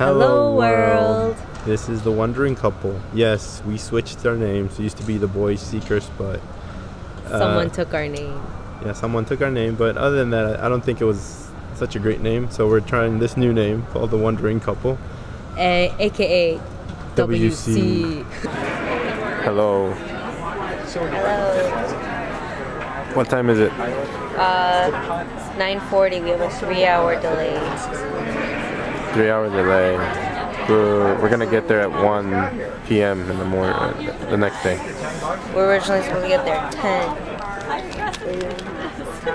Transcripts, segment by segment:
Hello, world. This is the Wandering Couple. Yes, we switched our names. We used to be the Boys Seekers, but uh, Someone took our name. yeah, someone took our name. But other than that, I don't think it was such a great name. So we're trying this new name called the Wandering Couple. A- AKA WC. WC. Hello. Hello. What time is it? Uh, 9:40. We have a three-hour delay. Three hour delay. We're, we're gonna get there at 1 p.m. in the morning, uh, the next day. We're originally supposed to get there at 10.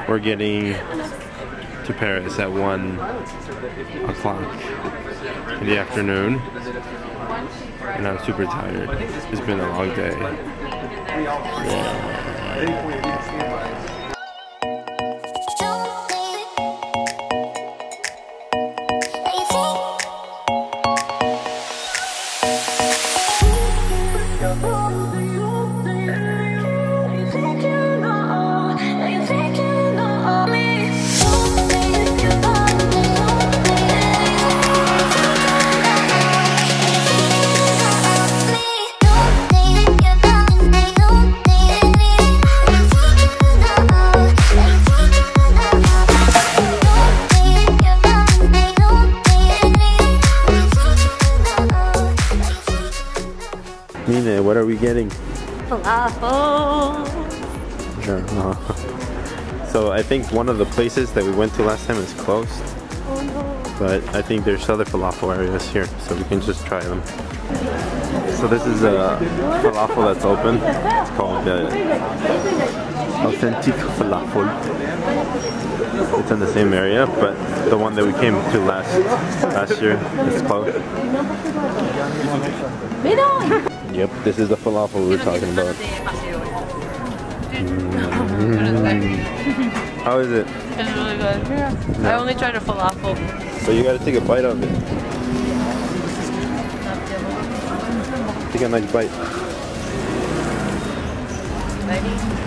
We're getting to Paris at 1 o'clock in the afternoon. And I'm super tired. It's been a long day. Nina, think one of the places that we went to last time is closed. But I think there's other falafel areas here, so we can just try them. So this is a falafel that's open. It's called uh, Authentic Falafel. It's in the same area, but the one that we came to last last year is closed. Yep, this is the falafel we were talking about. How is it? It's really good. Yeah. I only tried a falafel. So you gotta take a bite of it. Take a nice bite. So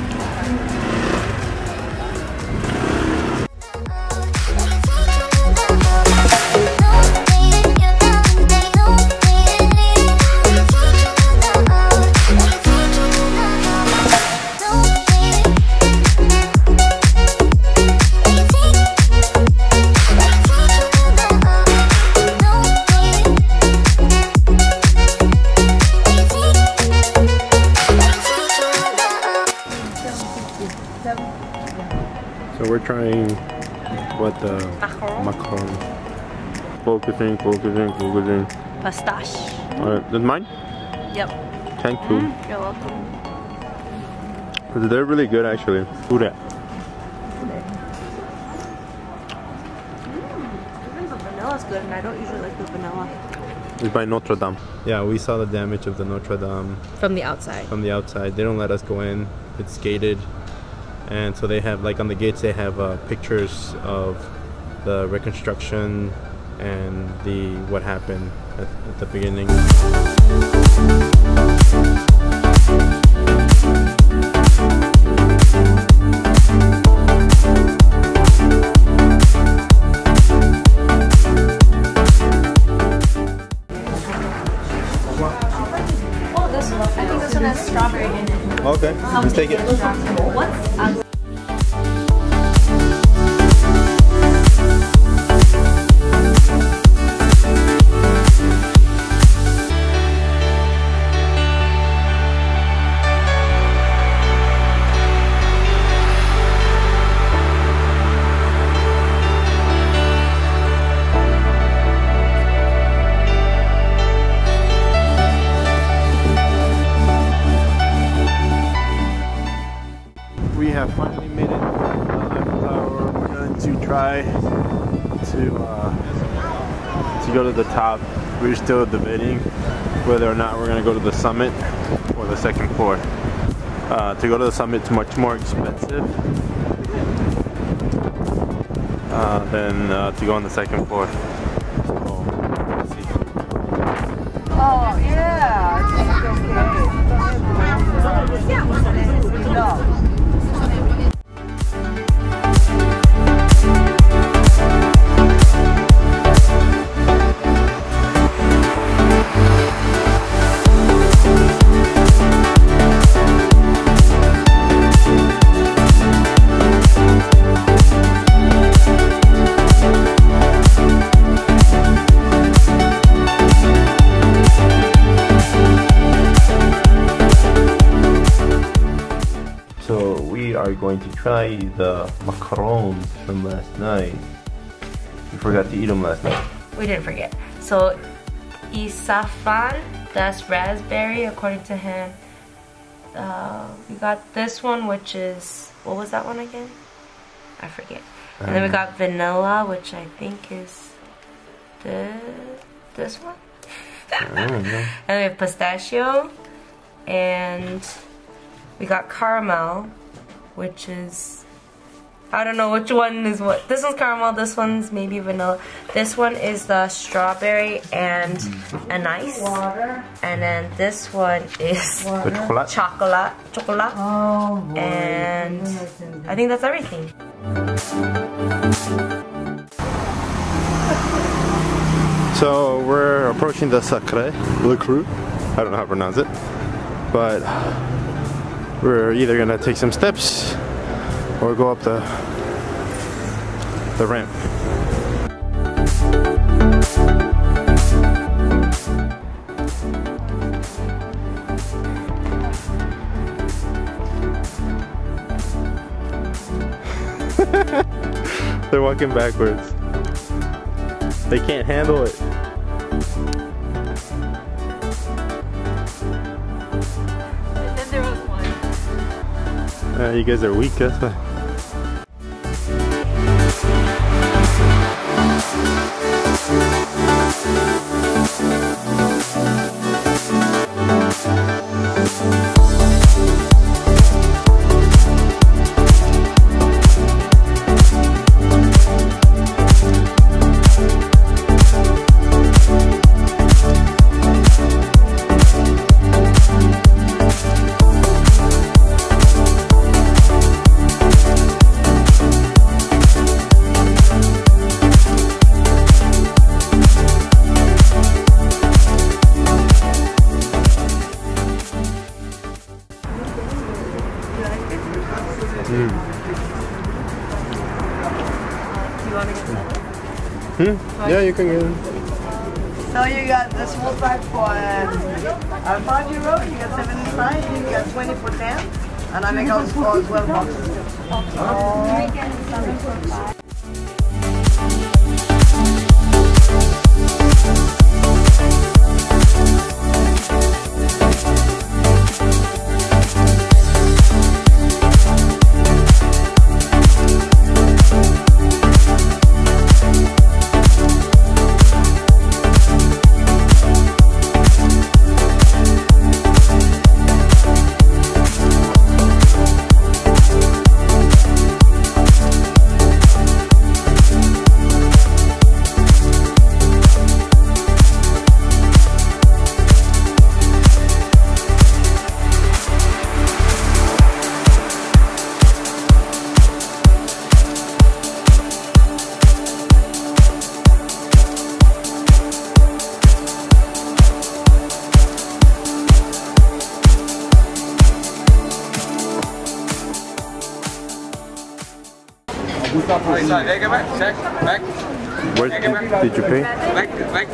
macaron. Focusing, focusing, focusing. Pistache. Alright, this mine? Yep. Thank you. You're welcome. They're really good actually. Who that? Even the vanilla's good, and I don't usually like the vanilla. It's by Notre Dame. Yeah, we saw the damage of the Notre Dame From the outside. from the outside. They don't let us go in. It's gated, and so they have like on the gates they have uh, pictures of the reconstruction and the what happened at, at the beginning. Oh, this one. I think this one has strawberry in it. Okay, let's take it. What? To go to the top. We're still debating whether or not we're going to go to the summit or the second floor. Uh, to go to the summit is much more expensive uh, than uh, to go on the second floor. So, let's see. Oh, yeah. Try the macarons from last night. We forgot to eat them last night. We didn't forget. So, Ispahan, that's raspberry according to him. Uh, we got this one, which is, what was that one again? I forget. And then we Um, got vanilla, which I think is the, this one. And we have pistachio, and we got caramel, which is I don't know which one is what. This one's caramel. This one's maybe vanilla. This one is the strawberry and mm. an ice. Water. And then this one is The chocolate? chocolate, chocolate, Oh, boy. and and I think that's everything. So we're approaching the Sacre, Le Cru. I don't know how to pronounce it. But we're either gonna take some steps or go up the the ramp. They're walking backwards. They can't handle it. Uh, you guys are weak, that's why. You can get it. So you got the small pack for uh, uh, 5 euro, you got 7 inside, you got 20 for 10, and I make also for 12 boxes. Sorry, sorry, Where did, did you pay? back, back.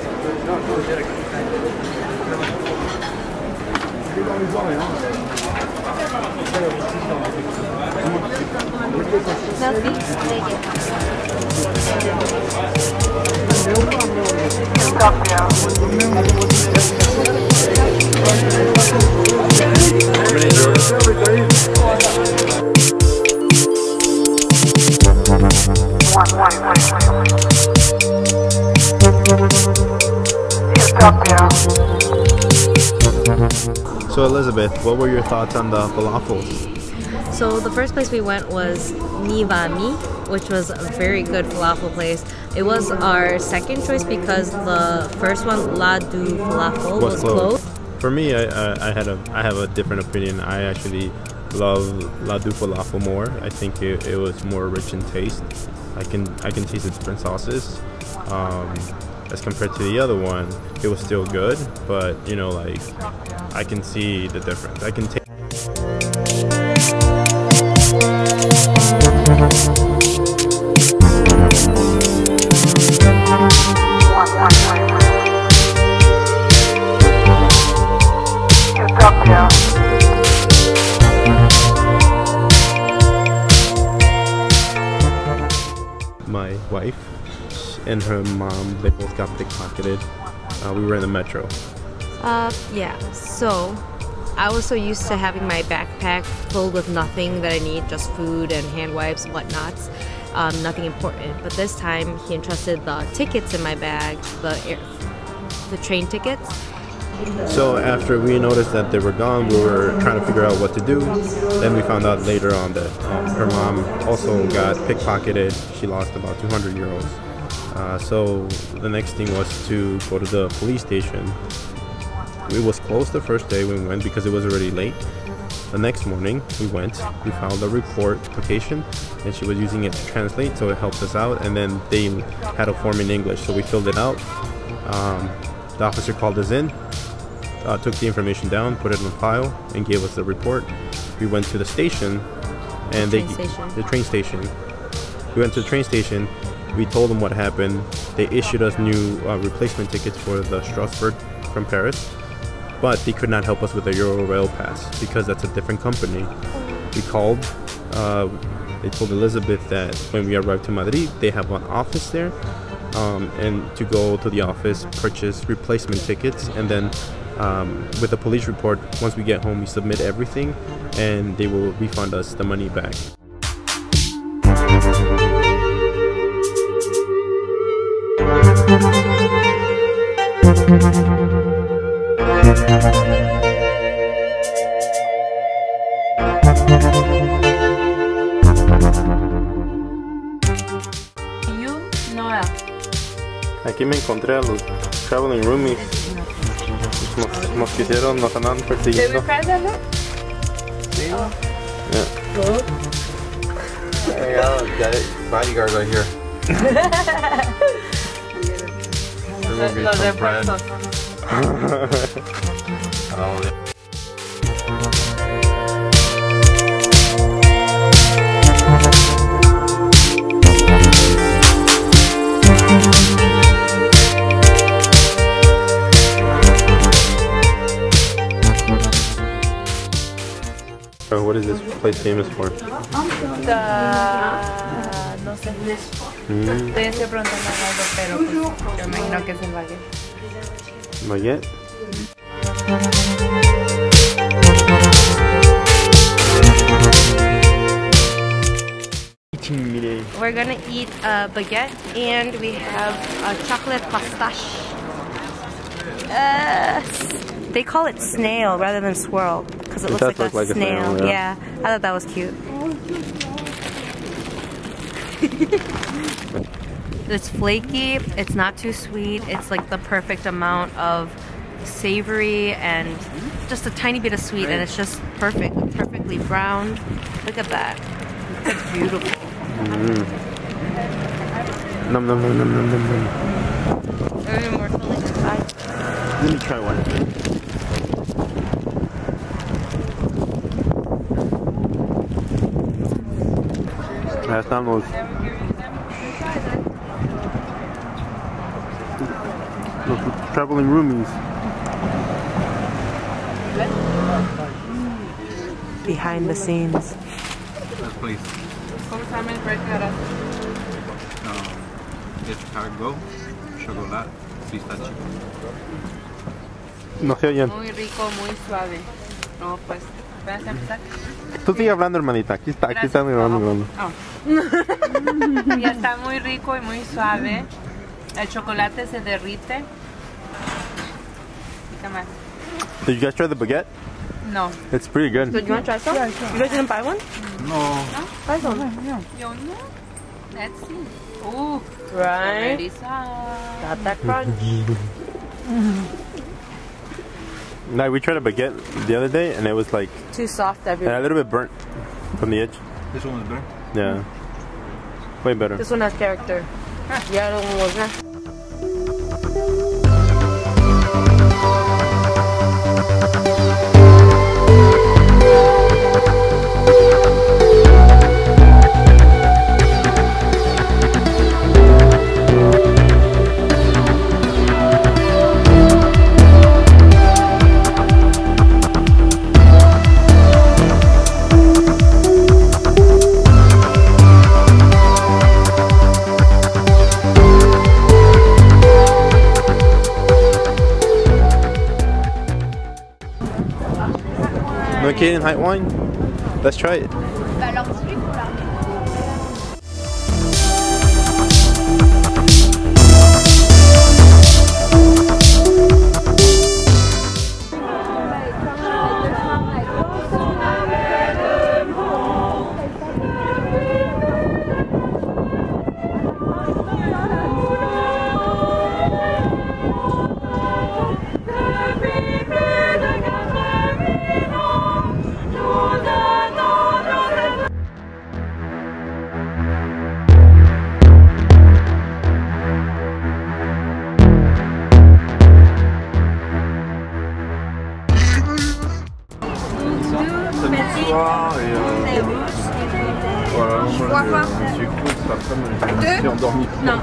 How many Jordan? So Elizabeth, what were your thoughts on the falafels? So the first place we went was Mi-Va-Mi, which was a very good falafel place. It was our second choice because the first one, L'As du Falafel, was, closed. For me, I, I, I had a I have a different opinion. I actually love La L'As du falafel more. I think it, it was more rich in taste. I can I can taste the different sauces. Um, as compared to the other one, it was still good, but you know, like I can see the difference. I can taste. And her mom, they both got pickpocketed. Uh, we were in the metro. Uh, yeah. So, I was so used to having my backpack filled with nothing that I need, just food and hand wipes and whatnots. Um, nothing important. But this time, he entrusted the tickets in my bag, the air, the train tickets. So after we noticed that they were gone, we were trying to figure out what to do. Then we found out later on that um, her mom also got pickpocketed. She lost about 200 euros. Uh, so the next thing was to go to the police station. It was closed the first day we went because it was already late. The next morning we went, we filed a report application, and she was using it to translate, so it helped us out. And then they had a form in English, so we filled it out. Um, the officer called us in, uh, took the information down, put it in a file, and gave us the report. We went to the station, and Train they station. the train station. We went to the train station. We told them what happened. They issued us new uh, replacement tickets for the Strasbourg from Paris, but they could not help us with the Euro Rail Pass because that's a different company. We called. Uh, they told Elizabeth that when we arrived to Madrid, they have an office there, um, and to go to the office, purchase replacement tickets, and then um, with a police report, once we get home, we submit everything, and they will refund us the money back. You, Noah. Aquí me encontré a los traveling roomies. Nos, nos quisieron, nos andaban persiguiendo. Yeah. Hey, uh, got it. Bodyguard right here. There will be some bread. Oh, yeah. This place famous for? The... No sé. Mm, Estoy estoy preguntando algo, pero pues yo me imagino que es el baguette. baguette. We're gonna eat a baguette and we have a chocolate pistache. Uh, they call it snail rather than swirl because it, It looks like, look a, like a snail. snail, yeah. yeah, I thought that was cute. it's flaky. It's not too sweet. It's like the perfect amount of savory and just a tiny bit of sweet, and it's just perfect, perfectly browned. Look at that. It's beautiful. Num num num num. Very more delicious. Let me try one. Estamos. Los traveling roomies. Behind the scenes. Yes, please. ¿Cómo se llama el bread que harás? Um, escargot, chocolate, pistachio. No se oyen. Muy rico, muy suave. No, pues, ¿vas a empezar? Tú sigue hablando, hermanita. Aquí está, aquí está mi hermano grabando. Oh. Ah. Ya está muy rico y muy suave. El chocolate se derrite. Pica más. Did you guys try the baguette? No. It's pretty good. Do you want to try some? You guys didn't buy one? No. Buy some. Mm-hmm. Yo no. Let's see. Ooh, Right? very soft. Got that crunch. No, we tried a baguette the other day and it was like Too soft and a little bit burnt from the edge. This one was better. Yeah. Way better. This one has character. The other one was Kidding, white wine? Let's try it. Me suis endormi. Non.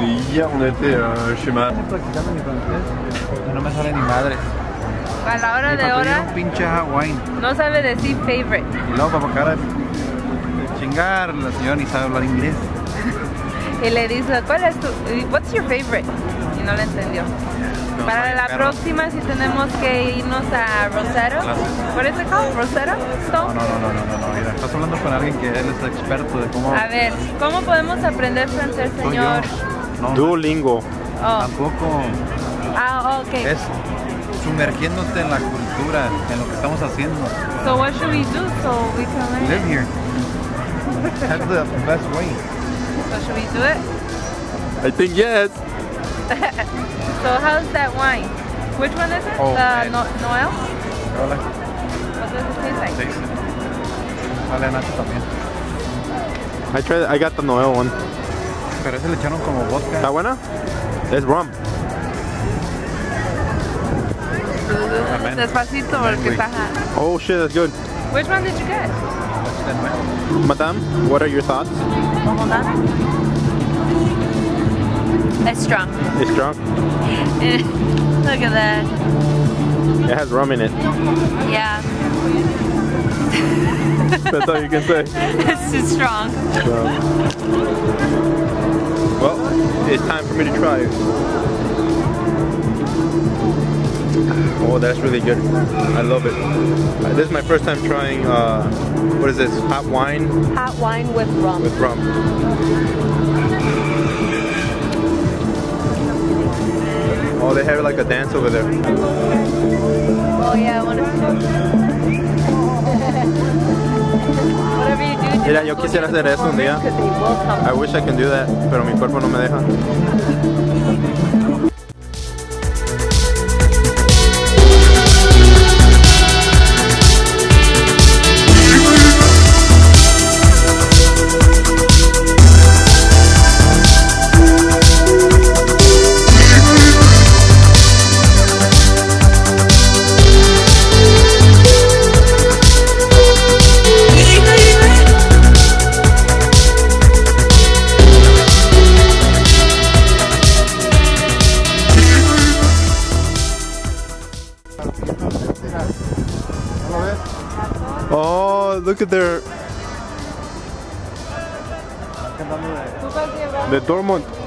Et hier on était euh, chez ma... No me sale ni madre. A la hora de hora un pinche Hawaiian. no sabe decir favorite. Y luego para cara de chingar, la señora ni sabe hablar inglés. Y le dice, ¿cuál es tu, what's your favorite? Y no le entendió. No, Para la próxima, si tenemos que irnos a Rosero, ¿what is it called? ¿Rosero? No, no, no, no, no, no, mira, estás hablando con alguien que él es experto de cómo... A ver, ¿cómo podemos aprender francés, señor? No, Duolingo. Oh, tampoco. ah, ok. Es sumergiéndote en la cultura, en lo que estamos haciendo. So what should we do so we can learn Live here. That's the best way. So should we do it? I think yes. So how's that wine? Which one is it? Oh, uh, the no Noel? Hola. What does it taste like? Sí, sí. Vale, Nacho también. I tried. I got the Noel one. Pero ese le echaron como vodka. ¿Está buena? Es rum. Mm, despacito porque está hot. Oh shit, that's good. Which one did you get? Madame, what are your thoughts? It's strong. It's strong. Look at that. It has rum in it. Yeah. That's all you can say. it's too strong. Well, it's time for me to try it. Oh, that's really good. I love it. Uh, This is my first time trying, uh, what is this, hot wine Hot wine with rum. with rum. They have like a dance over there. Oh yeah, I want to do, Mira, yo quisiera hacer eso un día. I wish I can do that, pero mi cuerpo no me deja. tjetër... Dhe Dortmund.